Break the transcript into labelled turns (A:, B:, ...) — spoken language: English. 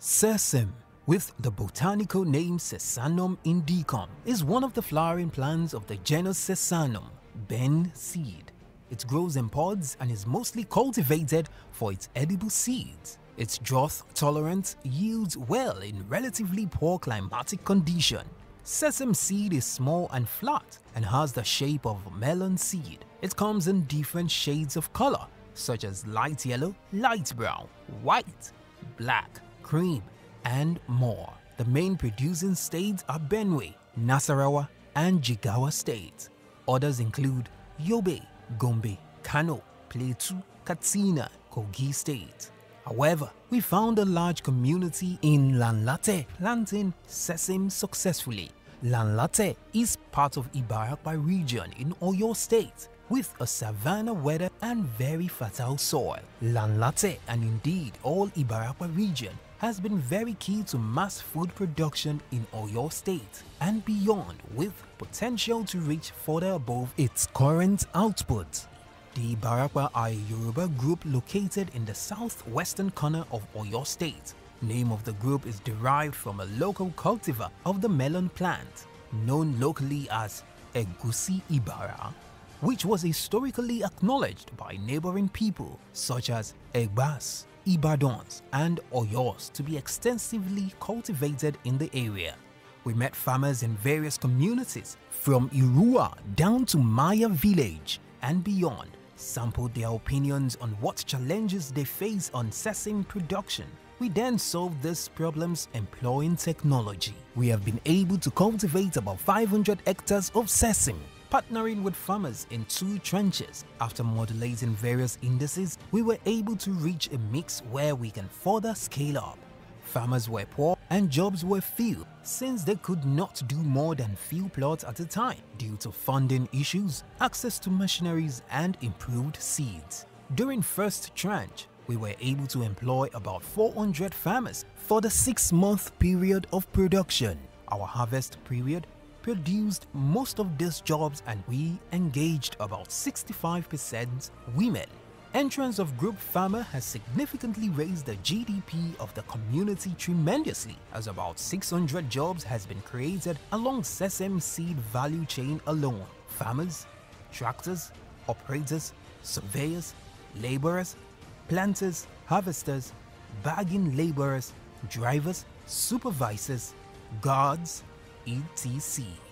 A: Sesame, with the botanical name Sesamum indicum, is one of the flowering plants of the genus Sesanum, Ben seed. It grows in pods and is mostly cultivated for its edible seeds. Its drought tolerance yields well in relatively poor climatic condition. Sesame seed is small and flat and has the shape of melon seed. It comes in different shades of color such as light yellow, light brown, white, black, cream, and more. The main producing states are Benue, Nasarawa, and Jigawa states. Others include Yobe, Gombe, Kano, Plateau, Katsina, Kogi state. However, we found a large community in Lanlate planting sesame successfully. Lanlate is part of Ibarapa region in Oyo state with a savanna weather and very fertile soil. Lanlate and indeed all Ibarapa region has been very key to mass food production in Oyo State and beyond with potential to reach further above its current output. The Ibarapa are a Yoruba group located in the southwestern corner of Oyo State. Name of the group is derived from a local cultivar of the melon plant, known locally as Egusi Ibara, which was historically acknowledged by neighboring people such as Egbas, Ibadans, and Oyos to be extensively cultivated in the area. We met farmers in various communities from Irua down to Maya village and beyond, sampled their opinions on what challenges they face on sesame production. We then solved these problems employing technology. We have been able to cultivate about 500 hectares of sesame partnering with farmers in two trenches. After modulating various indices, we were able to reach a mix where we can further scale up. Farmers were poor and jobs were few since they could not do more than few plots at a time due to funding issues, access to machineries and improved seeds. During first tranche, we were able to employ about 400 farmers for the 6-month period of production. Our harvest period produced most of these jobs and we engaged about 65% women. Entrance of Groupfarma has significantly raised the GDP of the community tremendously as about 600 jobs has been created along sesame seed value chain alone. Farmers, tractors, operators, surveyors, laborers, planters, harvesters, bagging laborers, drivers, supervisors, guards, etc.